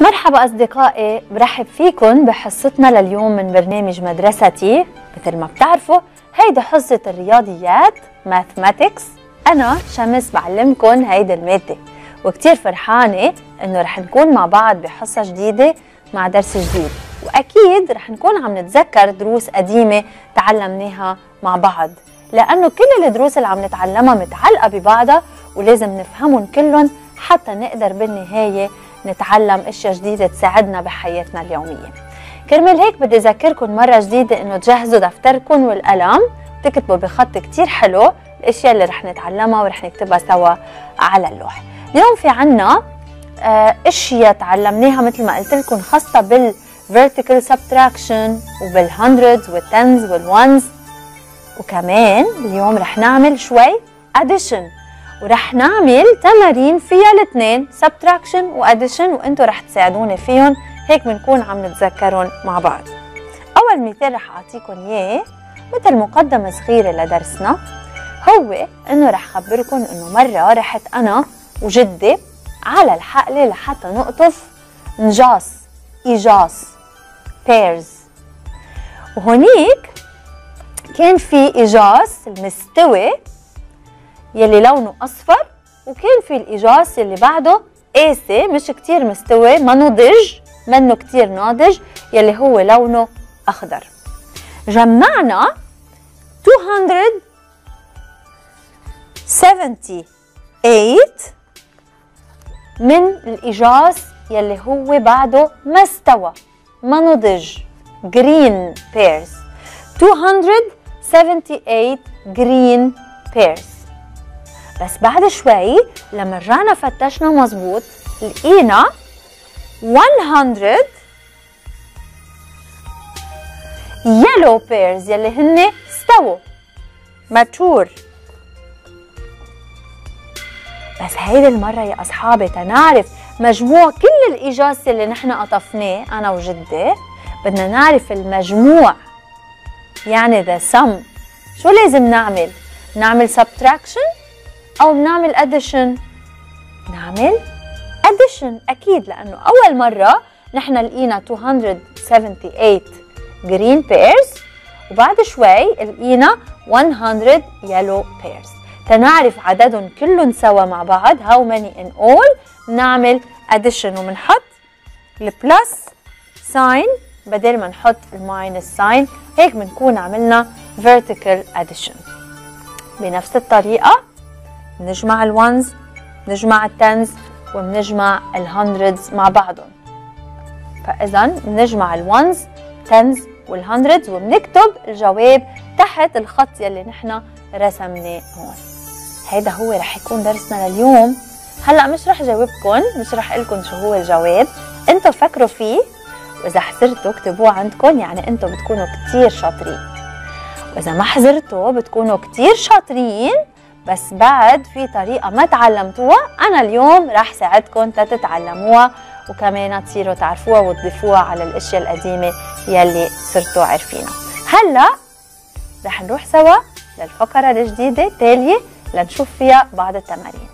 مرحبا أصدقائي برحب فيكم بحصتنا لليوم من برنامج مدرستي. مثل ما بتعرفوا هيدي حصة الرياضيات ماثماتكس أنا شمس بعلمكم هيدي المادة. وكتير فرحانة إنه رح نكون مع بعض بحصة جديدة مع درس جديد. وأكيد رح نكون عم نتذكر دروس قديمة تعلمناها مع بعض. لأنه كل الدروس اللي عم نتعلمها متعلقة ببعضها ولازم نفهمهم كلهم حتى نقدر بالنهاية نتعلم أشياء جديدة تساعدنا بحياتنا اليومية. كرمال هيك بدي اذكركم مرة جديدة إنه تجهزوا دفتركم والقلم. تكتبوا بخط كتير حلو الأشياء اللي رح نتعلمها ورح نكتبها سوا على اللوح. اليوم في عنا آه، أشياء تعلمناها مثل ما قلت لكم خاصة بال vertical subtraction وبالهندردز والتنز والونز وكمان اليوم رح نعمل شوي addition. ورح نعمل تمارين فيها الاثنين subtraction و addition وأنتم رح تساعدوني فيهم. هيك بنكون عم نتذكرهم مع بعض. أول مثال رح أعطيكم إياه مثل مقدمة صغيرة لدرسنا هو إنه رح خبركم إنه مرة رحت أنا وجدي على الحقلة لحتى نقطف نجاص إيجاص بيرز وهونيك كان في إيجاص المستوي يلي لونه أصفر وكان في الاجاس يلي بعده قاسي مش كتير مستوي ما نضج منه كتير ناضج يلي هو لونه أخضر. جمعنا 278 من الاجاس يلي هو بعده ما استوى ما نضج. Green pears 278 green pears بس بعد شوي لما رجعنا فتشنا مزبوط لقينا 100 يلو بيرز يلي هن استووا. ماتور بس هيدي المرة يا أصحابي تنعرف مجموع كل الإجاز اللي نحن قطفناه أنا وجدي بدنا نعرف المجموع. يعني ذا سم شو لازم نعمل؟ نعمل subtraction أو بنعمل addition. نعمل addition. أكيد لأنه أول مرة نحن لقينا 278 green pairs وبعد شوي لقينا 100 yellow pears. تنعرف عددهم كلهم سوا مع بعض how many in all. نعمل addition وبنحط ال plus sign بدل ما نحط ال minus sign هيك بنكون عملنا vertical addition. بنفس الطريقة بنجمع ال ones بنجمع ال tens وبنجمع ال hundreds مع بعضهم. فاذا بنجمع ال ones تنز والهندردز وبنكتب الجواب تحت الخط يلي نحن رسمناه هون. هيدا هو رح يكون درسنا لليوم. هلأ مش رح جاوبكم مش رح لكم شو هو الجواب. أنتم فكروا فيه. وإذا حزرتوا اكتبوه عندكم يعني أنتم بتكونوا كتير شاطرين. وإذا ما حزرتوا بتكونوا كتير شاطرين. بس بعد في طريقة ما تعلمتوها أنا اليوم راح ساعدكم تتعلموها وكمان تصيروا تعرفوها وتضيفوها على الأشياء القديمة يلي صرتوا عارفينها. هلأ رح نروح سوا للفقرة الجديدة التالية لنشوف فيها بعض التمارين.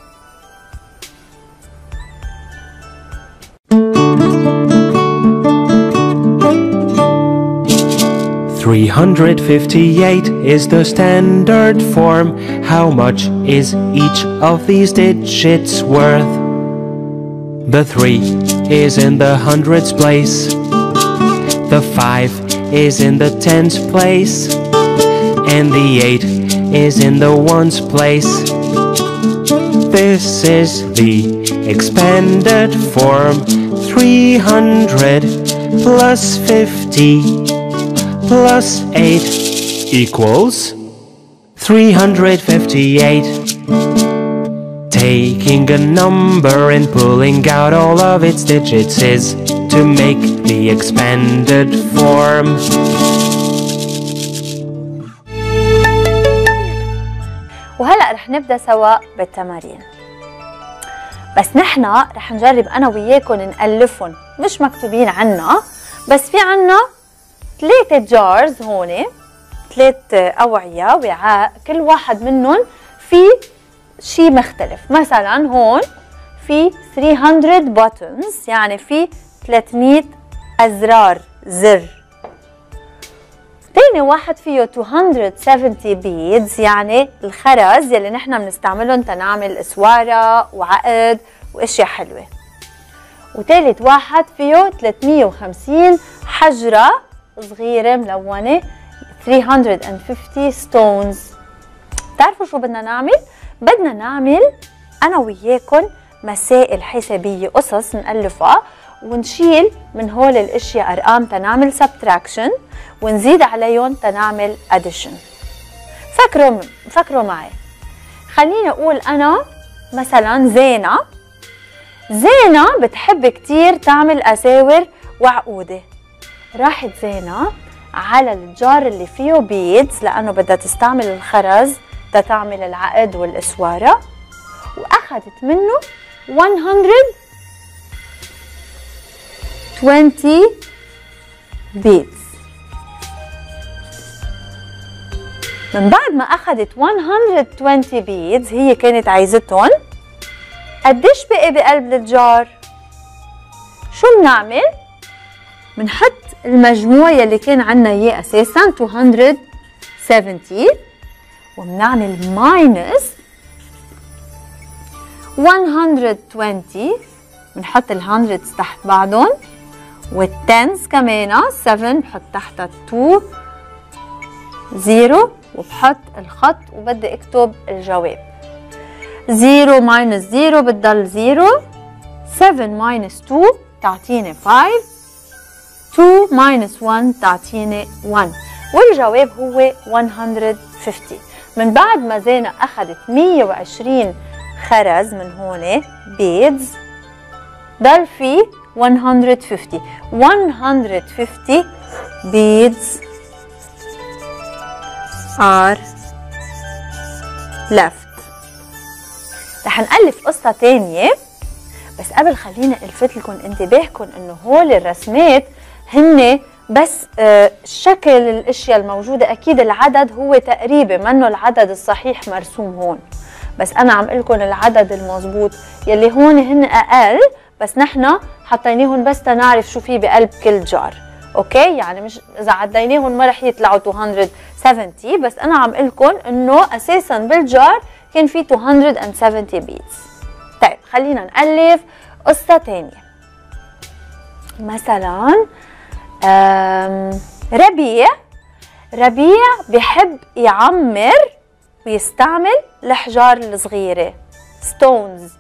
358 is the standard form. How much is each of these digits worth? The 3 is in the hundreds place. The 5 is in the tens place. And the 8 is in the ones place. This is the expanded form 300 plus 50 plus 8 equals 358. Taking a number and pulling out all of its digits is to make the expanded form. وهلا رح نبدا سوا بالتمارين بس نحن رح نجرب انا وياكم نالفهم مش مكتوبين عنا بس في عنا ثلاثة جارز هون ثلاث أوعية وعاء كل واحد منهم في شيء مختلف. مثلا هون في 300 buttons يعني في 300 أزرار زر. تاني واحد فيه 270 beads يعني الخرز يلي نحن بنستعملهم تنعمل أسوارة وعقد وأشياء حلوة. وتالت واحد فيه 350 حجرة صغيرة ملونة. 350 stones. بتعرفوا شو بدنا نعمل؟ بدنا نعمل أنا وياكم مسائل حسابية قصص نألفها ونشيل من هول الأشياء أرقام تنعمل subtraction ونزيد عليهم تنعمل addition. فكروا فكروا معي. خليني أقول أنا مثلا زينة. زينة بتحب كتير تعمل أساور وعقودة. راحت زينه على الجار اللي فيه بيدز لأنه بدها تستعمل الخرز تتعمل العقد والإسوارة. وأخذت منه 120 beads. من بعد ما أخذت 120 beads هي كانت عايزتهم. قديش بقي بقلب الجار؟ شو بنعمل؟ بنحط المجموع يلي كان عنا إياه أساسا 270 وبنعمل ماينس 120 بنحط الهندردز تحت بعضهم. والتنز كمان 7 بحط تحتها 2 0 وبحط الخط وبدي أكتب الجواب. 0 minus 0 بتضل 0 7 minus 2 تعطيني 5 2 minus 1 تعطيني 1 والجواب هو 150 من بعد ما زينة أخذت 120 خرز من هون beads ضل في 150 150 beads are left. رح نألف قصة تانية. بس قبل خلينا ألفت لكم انتباهكم إنه هول الرسمات هن بس آه شكل الأشياء الموجودة أكيد العدد هو تقريبي منه العدد الصحيح مرسوم هون. بس أنا عم لكم العدد المضبوط. يلي هون هن أقل بس نحن حطيناهم بس تنعرف شو في بقلب كل جار. Okay؟ يعني مش إذا عديناهم ما رح يطلعوا 270 بس أنا عم قلكم إنه أساسا بال jar كان في 270 beads طيب خلينا نألف قصة تانية. مثلا ربيع. ربيع بحب يعمر ويستعمل الحجار الصغيرة stones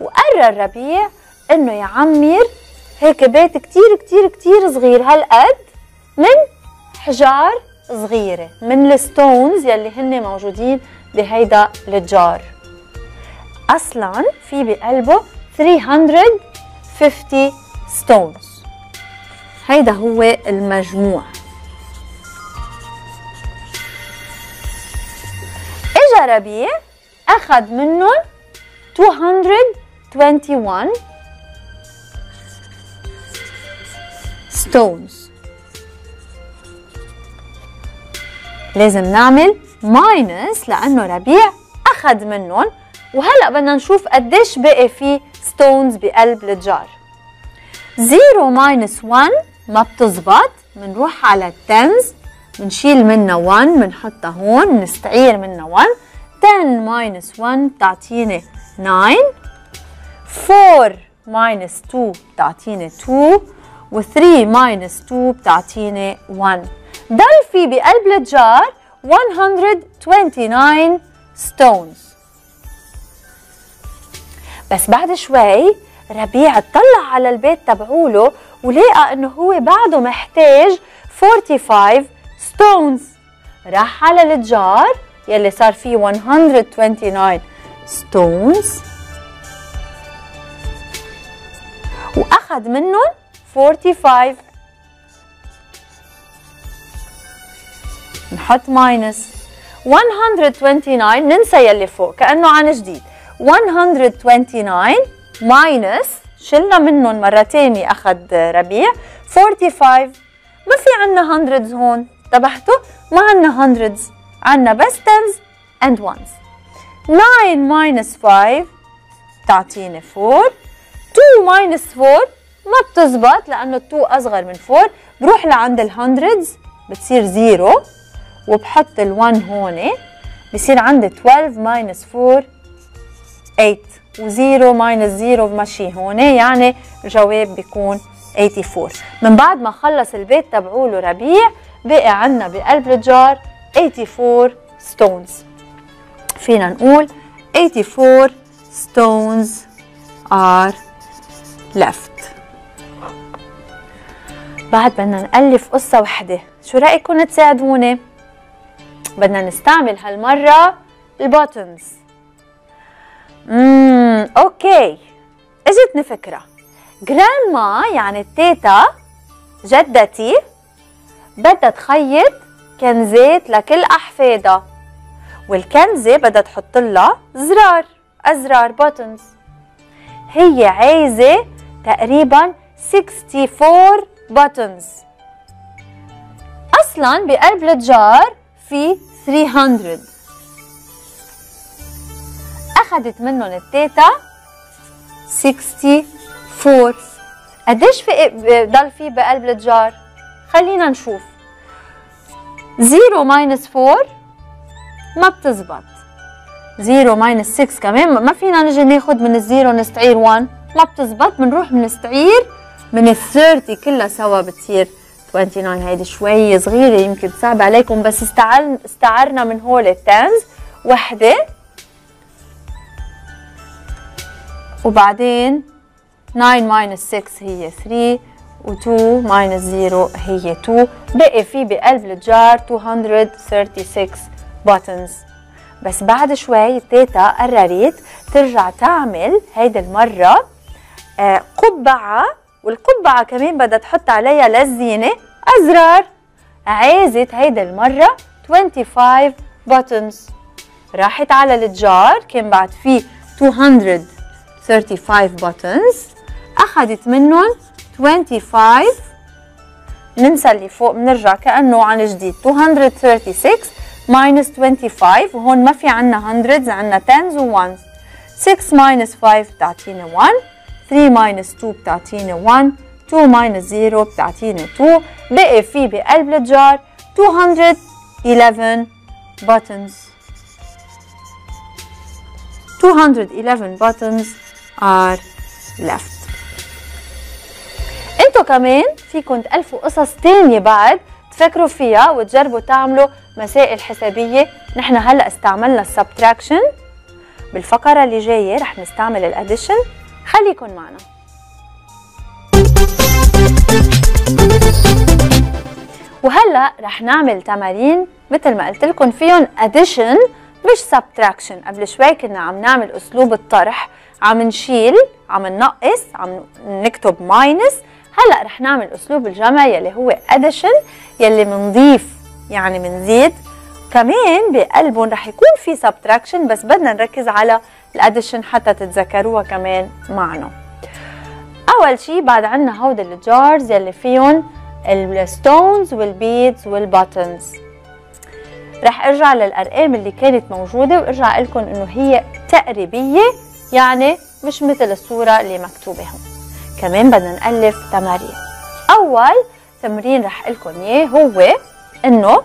وقرر ربيع إنه يعمر هيك بيت كتير كتير كتير صغير هالقد من حجار صغيرة من ال stones يلي هن موجودين بهيدا ال jar. أصلا في بقلبه 350 stones هيدا هو المجموع. إجا ربيع أخذ منهم 221 stones لازم نعمل minus لأنه ربيع أخذ منهم وهلأ بدنا نشوف قديش بقي في stones بقلب ال jar. 0 minus 1 ما بتزبط بنروح على ال tens بنشيل منها 1 بنحطها هون بنستعير منها 1 10 minus 1 بتعطيني 9 4 minus 2 بتعطيني 2 و 3 minus 2 بتعطيني 1 ضل في بقلب ال jar 129 stones. بس بعد شوي ربيع اطلع على البيت تبعوله ولقى انه هو بعده محتاج 45 stones. راح على الجار يلي صار فيه 129 stones. وأخذ منهم 45 نحط ماينس 129 ننسى يلي فوق كأنه عن جديد. 129 minus شلنا منهم مرة تانية أخذ ربيع 45 ما في عنا hundreds هون. انتبهتوا؟ ما عنا hundreds. عنا بس tens and ones. 9 minus 5 تعطيني 4 2 minus 4 ما بتزبط لأنه 2 أصغر من 4 بروح لعند ال hundreds بتصير zero وبحط ال1 هون بصير عندي 12 minus 4 8 و0 minus 0 بمشي هون يعني الجواب بيكون 84 من بعد ما خلص البيت تبعوله ربيع بقي عنا بقلب ال jar 84 stones. فينا نقول 84 stones are left. بعد بدنا نألف قصة وحدة. شو رأيكم تساعدوني؟ بدنا نستعمل هالمرة ال buttons اممم okay. أجتني فكرة. grandma يعني التيتا جدتي بدها تخيط كنزات لكل أحفادها والكنزة بدها تحط لها زرار أزرار buttons هي عايزة تقريبا 64 buttons أصلا بقلب ال jar في 300 أخذت منهم التيتا 64 قديش في ضل في بقلب ال jar؟ خلينا نشوف. 0 minus 4 ما بتزبط. 0 minus 6 كمان. ما فينا نجي ناخد من ال zero نستعير 1 ما بتزبط. بنروح بنستعير من ال 30 كلها سوا بتصير. 29 هيدي شوي صغيرة يمكن صعب عليكم بس استعرنا من هول ال tens. وحدة وبعدين 9 minus 6 هي 3 و2 minus 0 هي 2 بقي في بقلب ال jar 236 buttons. بس بعد شوي تيتا قررت ترجع تعمل هيدي المرة آه قبعة والقبعة كمان بدها تحط عليها للزينة أزرار. عازت هيدي المرة 25 buttons. راحت على الجار كان بعد فيه 235 buttons. أخذت منهم 25 ننسى اللي فوق بنرجع كأنه عن جديد. 236 minus 25 وهون ما في عنا hundreds عنا tens و ones. 6 minus 5 بتعطينا 1 3 minus 2 بتعطينا 1 2 minus 0 بتعطينا 2 بقي في بقلب الجار 211 buttons. 211 buttons. Are left. انتو كمان فيكم تألفوا قصص تانية بعد تفكروا فيها وتجربوا تعملوا مسائل حسابية. نحن هلأ استعملنا ال subtraction. بالفقرة اللي جاية رح نستعمل ال addition. خليكن معنا. وهلا رح نعمل تمارين مثل ما قلت لكم فيهم addition مش subtraction قبل شوي كنا عم نعمل أسلوب الطرح. عم نشيل عم ننقص عم نكتب minus هلأ رح نعمل أسلوب الجمع يلي هو addition يلي منضيف يعني منزيد. كمان بقلبهم رح يكون في subtraction بس بدنا نركز على ال addition حتى تتذكروها كمان معنا. أول شيء بعد عنا هود ال jars يلي فيهم ال stones وال beads وال buttons رح ارجع للأرقام اللي كانت موجودة وارجع قلكم إنه هي تقريبية يعني مش مثل الصورة اللي مكتوبه هون كمان بدنا نألف تمارين. أول تمرين رح لكم إياه هو إنه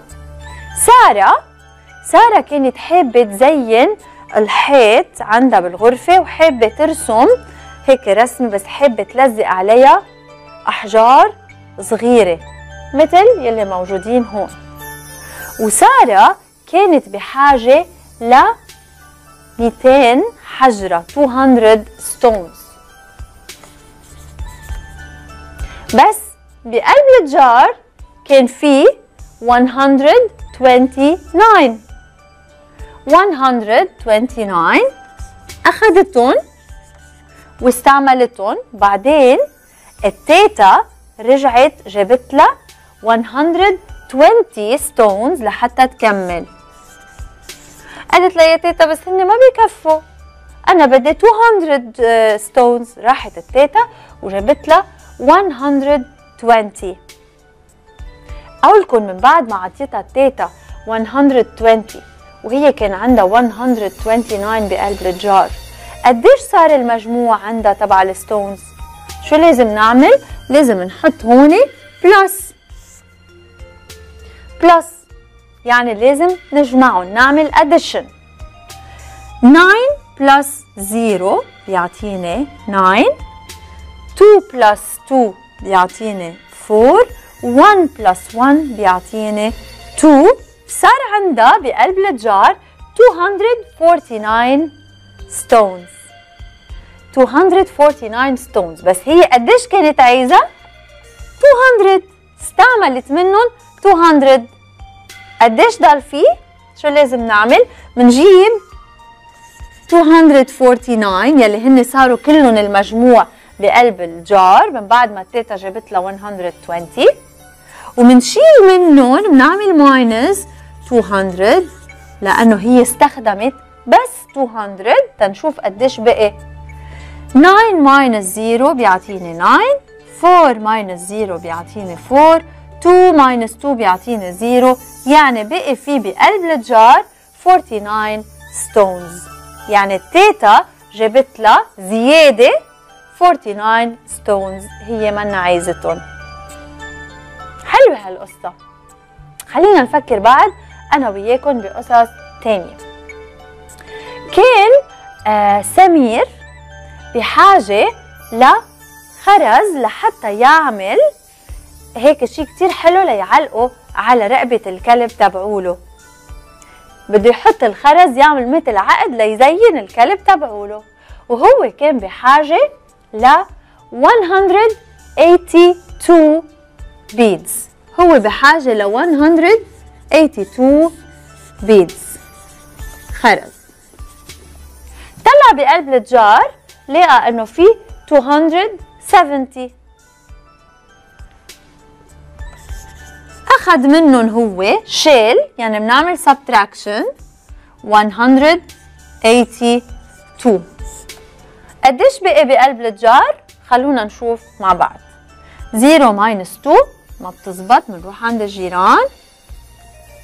سارة سارة كانت حابة تزين الحيط عندها بالغرفة وحابة ترسم هيك رسم بس حابة تلزق عليها أحجار صغيرة مثل يلي موجودين هون. وسارة كانت بحاجة ل 200 حجره 200 ستونز بس بقلب الجار كان في 129 129 أخذتهم واستعملتهم. بعدين التيتا رجعت جابت لها 120 stones لحتى تكمل. قالت لها يا تيتا بس هن ما بيكفوا. أنا بدي 200 stones راحت التيتا وجابت لها 120 قولكم من بعد ما عطيتها التيتا 120 وهي كان عندها 129 بقلب ال jar. قديش صار المجموع عندها تبع ال stones شو لازم نعمل؟ لازم نحط هون plus plus يعني لازم نجمعهم نعمل addition. 9 plus 0 بيعطيني 9 2 plus 2 بيعطيني 4 1 plus 1 بيعطيني 2 صار عندها بقلب ال jar 249 stones. 249 stones. بس هي قديش كانت عايزة؟ 200 استعملت منهم 200 قديش ضل فيه؟ شو لازم نعمل؟ بنجيب 249 يلي هن صاروا كلهم المجموع بقلب ال jar من بعد ما التيتا جابت لها 120 ومنشيل منهم بنعمل minus 200 لأنه هي استخدمت بس 200 تنشوف قديش بقي. 9 minus 0 بيعطيني 9 4 minus 0 بيعطيني 4 2 minus 2 بيعطيني 0 يعني بقي في بقلب ال jar 49 stones يعني التيتا جابت لها زيادة. 49 stones هي منا عايزتهم. حلوة هالقصة. خلينا نفكر بعد أنا وياكم بقصص تانية. كان آه سمير بحاجة لخرز لحتى يعمل هيك شيء كتير حلو ليعلقه على رقبة الكلب تبعوله. بده يحط الخرز يعمل مثل عقد ليزين الكلب تبعوله. وهو كان بحاجة ل 182 beads. هو بحاجة ل 182 beads. خرز. طلع بقلب الجار لقى إنه في 270 أخذ منهم هو شيل يعني بنعمل subtraction 182 قديش بقي بقلب ال jar؟ خلونا نشوف مع بعض. 0 minus 2 ما بتزبط بنروح عند الجيران.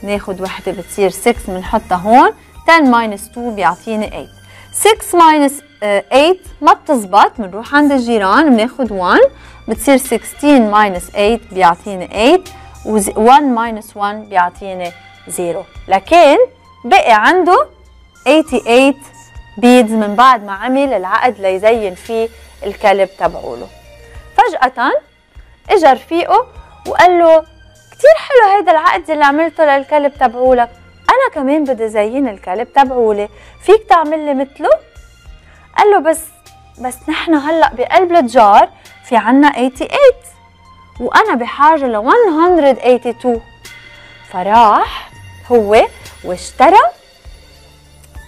ناخد وحدة بتصير 6 بنحطها هون. 10 minus 2 بيعطيني 8 6 minus 8 ما بتزبط بنروح عند الجيران بناخد 1 بتصير 16 minus 8 بيعطيني 8 و1 minus 1 بيعطيني 0 لكن بقي عنده 88 بيدز من بعد ما عمل العقد ليزين فيه الكلب تبعوله. فجأة اجى رفيقه وقال له كتير حلو هيدا العقد اللي عملته للكلب تبعولك. أنا كمان بدي زين الكلب تبعولي. فيك تعمل لي مثله؟ قال له بس بس نحن هلأ بقلب الجار في عنا 88 وأنا بحاجة ل 182 فراح هو واشترى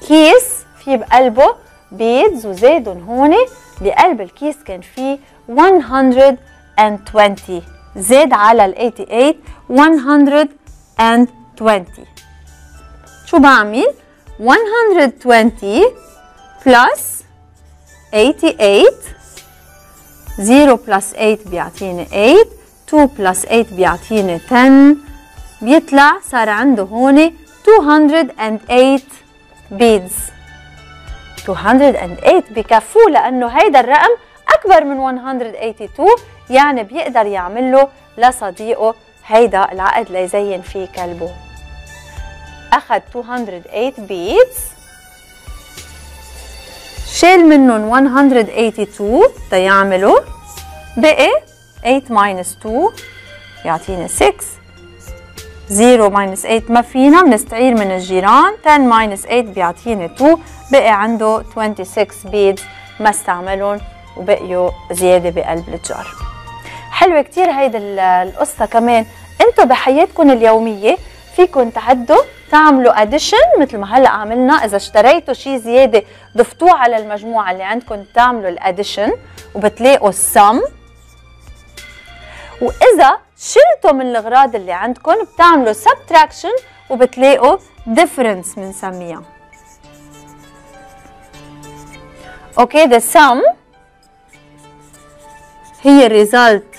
كيس في بقلبه beads وزادهم هون بقلب الكيس كان فيه 120 زاد على ال 88 120 شو بعمل؟ 120 plus 88 0 plus 8 بيعطيني 8 2 بلس 8 بيعطيني 10 بيطلع صار عنده هون 208 beads. 208 بكفوه لأنه هيدا الرقم أكبر من 182 يعني بيقدر يعمل له لصديقه هيدا العقد ليزين فيه كلبه. أخذ 208 beads. شال منهم 182 تيعملوا. بقي 8 minus 2 يعطيني 6 0 minus 8 ما فينا بنستعير من الجيران. 10 minus 8 بيعطيني 2 بقي عنده 26 beads ما استعملهم وبقيوا زيادة بقلب الجار. حلوة كتير هيدي القصة كمان. انتو بحياتكم اليومية فيكم تعدوا تعملوا اديشن مثل ما هلا عملنا. إذا اشتريتوا شيء زيادة ضفتوه على المجموعة اللي عندكم تعملوا الاديشن وبتلاقوا السم وإذا شلتوا من الأغراض اللي عندكم بتعملوا subtraction وبتلاقوا difference بنسميها. okay the sum هي ال result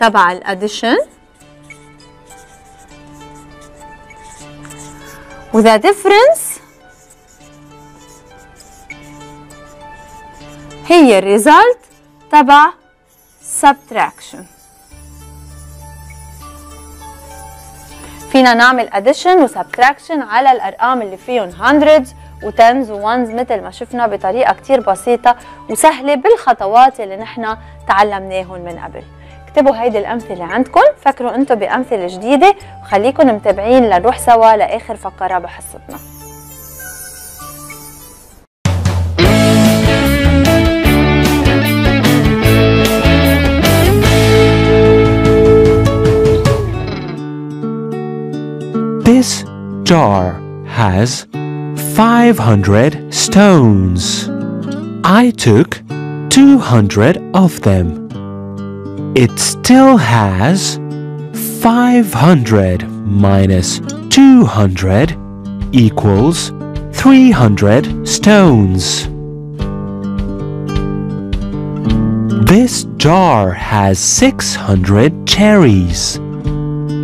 تبع ال addition و the difference هي ال result تبع subtraction. فينا نعمل addition و subtraction على الأرقام اللي فيهم hundreds و tens و ones مثل ما شفنا بطريقة كتير بسيطة وسهلة بالخطوات اللي نحن تعلمناهم من قبل. اكتبوا هيدي الأمثلة عندكم فكروا أنتم بأمثلة جديدة وخليكم متابعين لنروح سوا لآخر فقرة بحصتنا. Jar has 500 stones. I took 200 of them. It still has 500 minus 200 equals 300 stones. This jar has 600 cherries.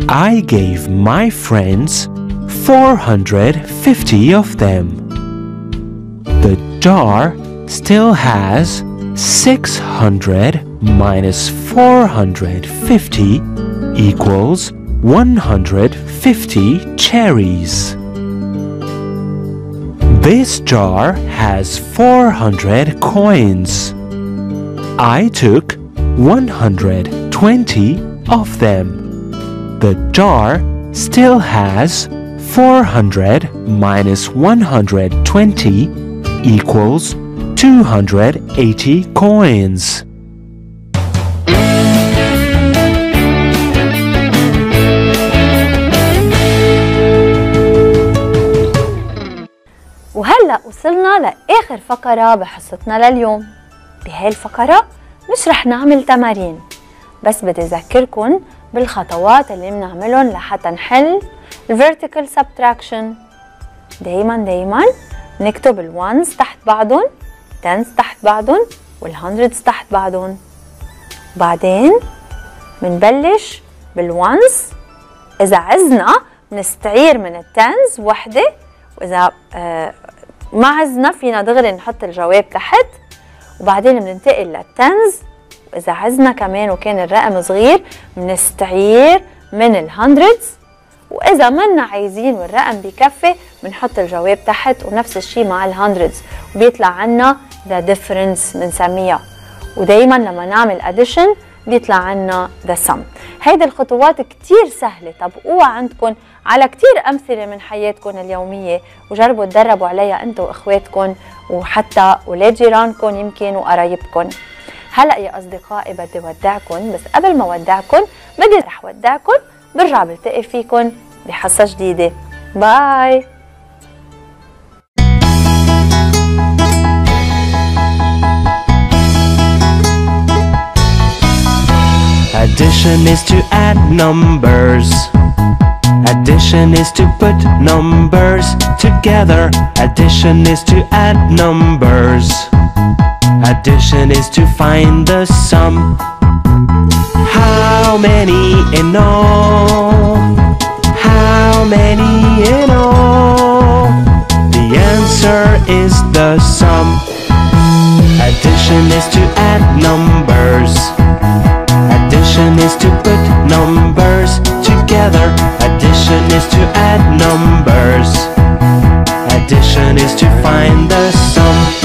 I gave my friends 450 of them. The jar still has 600 minus 450 equals 150 cherries. This jar has 400 coins. I took 120 of them. The jar still has 400 minus 120 equals 280 coins. وهلأ وصلنا لآخر فقرة بحصتنا لليوم بهاي الفقرة مش رح نعمل تمارين بس بدي اذكركم بالخطوات اللي بنعملهم لحتى نحل ال vertical subtraction. دايما دايما. نكتب ال ones تحت بعضهم tens تحت بعضهم وال hundreds تحت بعضهم. بعدين بنبلش بال ones إذا عزنا بنستعير من ال tens وحدة. وإذا آه ما عزنا فينا دغري نحط الجواب تحت. وبعدين بننتقل لل tens وإذا عزنا كمان وكان الرقم صغير بنستعير من ال hundreds وإذا منا عايزين والرقم بكفي بنحط الجواب تحت ونفس الشيء مع ال hundreds وبيطلع عنا the difference بنسميها. ودايما لما نعمل addition بيطلع عنا the sum. هيدي الخطوات كتير سهلة. طبقوها عندكم على كتير أمثلة من حياتكم اليومية. وجربوا تدربوا عليها أنتم وإخواتكم وحتى أولاد جيرانكم يمكن وقرايبكم هلأ يا أصدقائي بدي ودعكم بس قبل ما ودعكم بدي رح ودعكم برجع بلتقي فيكم بحصة جديدة باي Addition is to add numbers. Addition is to put numbers together. Addition is to add numbers. Addition is to find the sum. How how many in all? How many in all? The answer is the sum. Addition is to add numbers. Addition is to put numbers together. Addition is to add numbers. Addition is to find the sum.